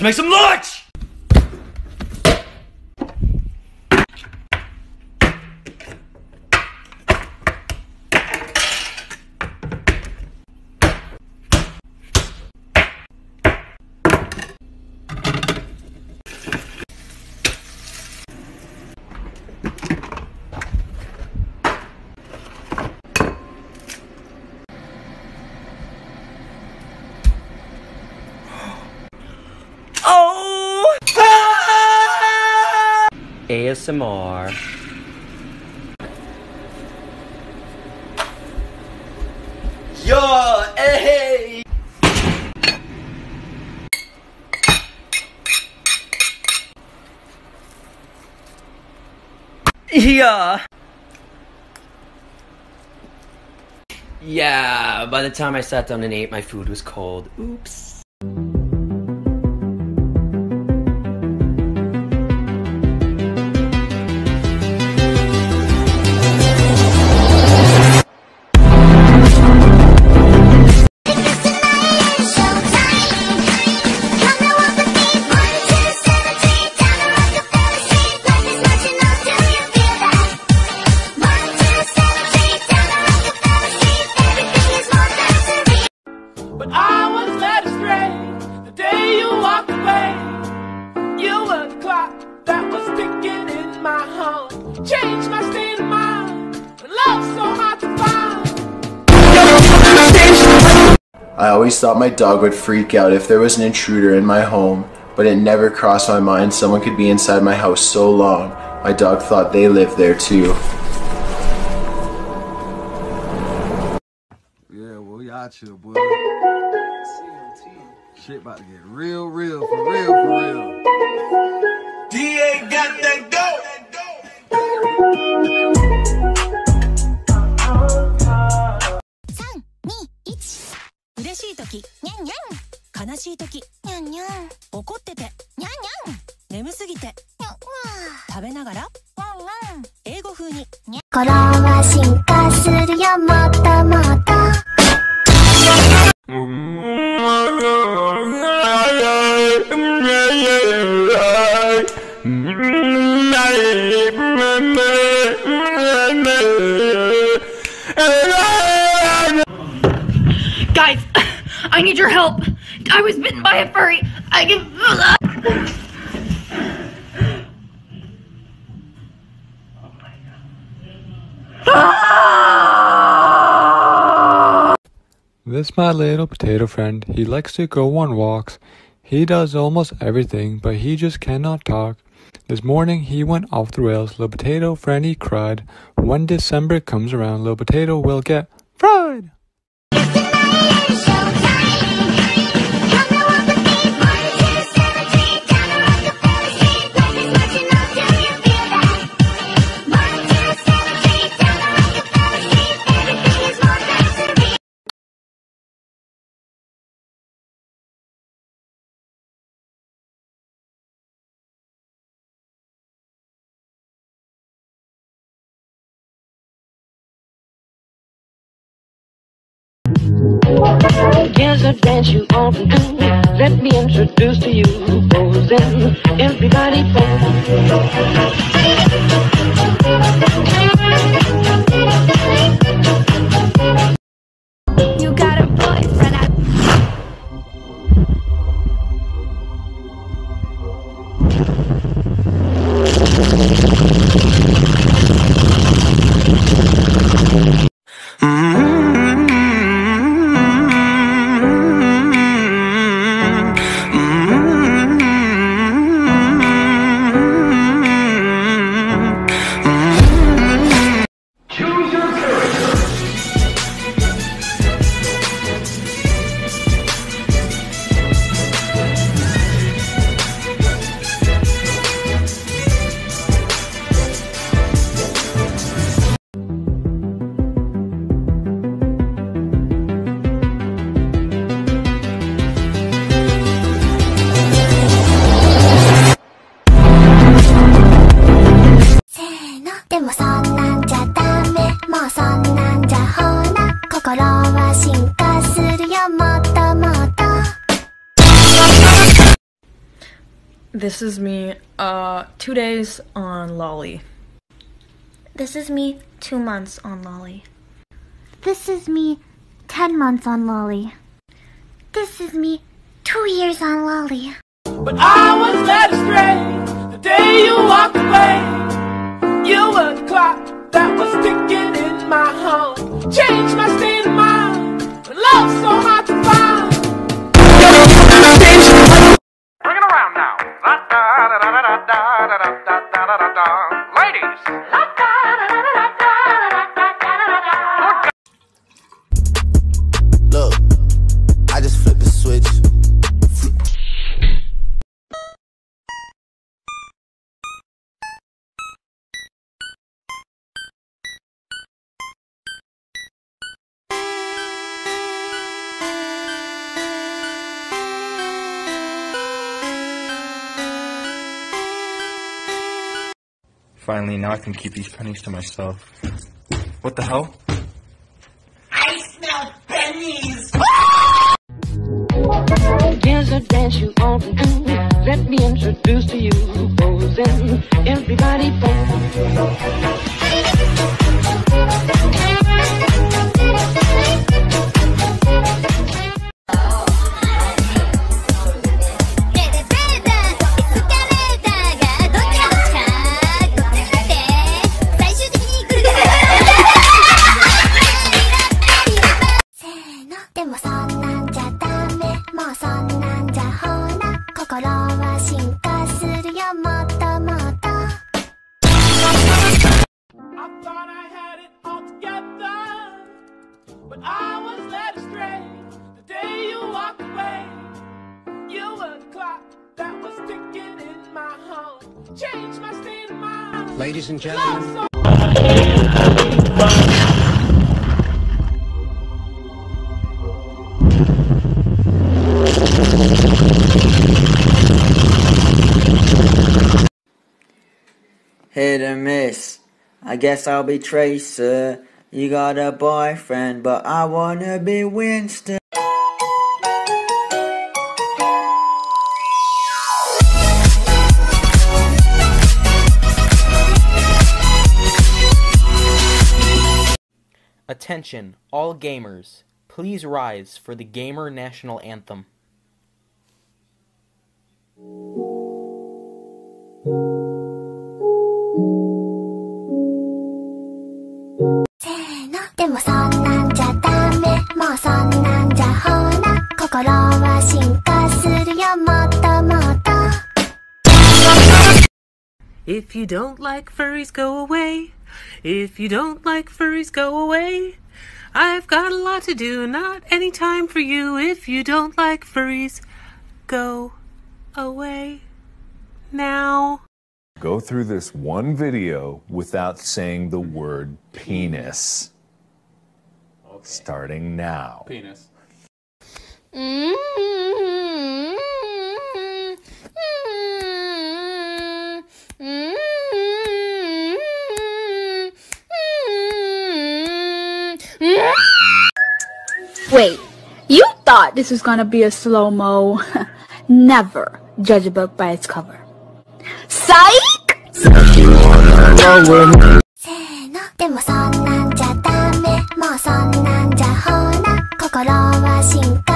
Let's make some lunch! ASMR. Yo, hey! Yeah. Yeah, by the time I sat down and ate, my food was cold. Oops. I always thought my dog would freak out if there was an intruder in my home, but it never crossed my mind someone could be inside my house so long. My dog thought they lived there too. Yeah, well, y'all chill, boy. Shit about to get real, real, for real, Guys, I need your help. I was bitten by a furry. I can... This my little potato friend. He likes to go on walks. He does almost everything, but he just cannot talk. This morning he went off the rails. Little potato friend he cried. When December comes around, little potato will get fried. Here's a dance you often do. Let me introduce to you Rosen. Everybody You This is me, uh, two days on Lolly. This is me, two months on Lolly. This is me, ten months on Lolly. This is me, two years on Lolly. But I was led astray the day you walked away. You were the clock that was ticking in my home. Changed Ladies. Finally, now I can keep these pennies to myself. What the hell? I smell pennies. Here's a dance you want to do. Let me introduce to you posing. Everybody「で but I was led astray the day you walked away. You were the clock that was ticking in my home, changed my state of mind. Ladies and gentlemen, Hit or miss. I guess I'll be Tracer. You got a boyfriend, but I wanna be Winston. Attention, all gamers. Please rise for the Gamer National Anthem. 進化するよもっともっと If you don't like furries, go away. If you don't like furries, go away. I've got a lot to do, not any time for you. If you don't like furries, go away now. Go through this one video without saying the word penis. Starting now. Penis. Wait, you thought this was gonna be a slow mo? Never judge a book by its cover. Psych! せーのでもそんなんじゃダメもうそんなんじゃほら心は進化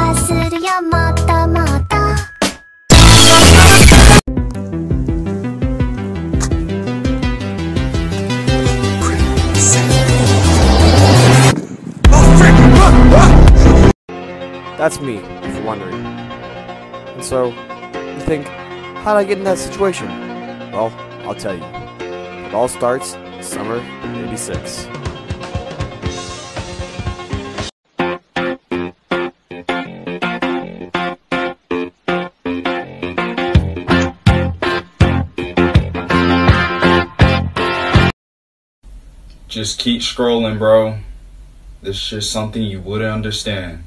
That's me, if you're wondering. And so, you think, how'd I get in that situation? Well, I'll tell you. It all starts summer 86. Just keep scrolling, bro. This is just something you wouldn't understand.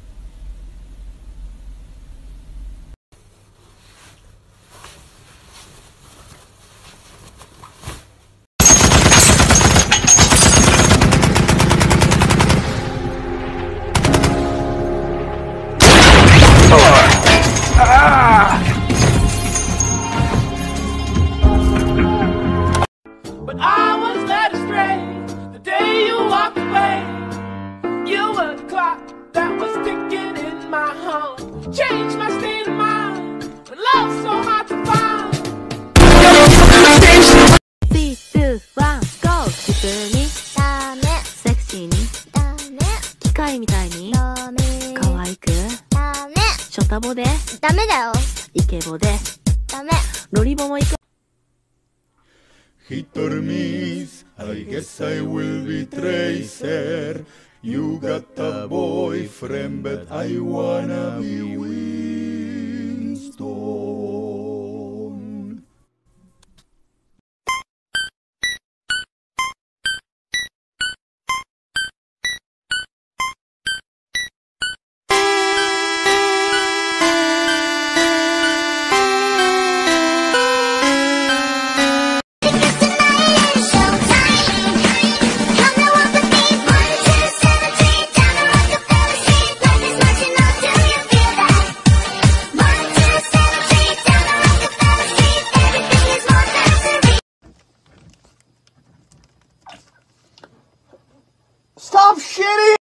I guess I will be tracer. You got a boyfriend, but I wanna be Winston. Stop shitting!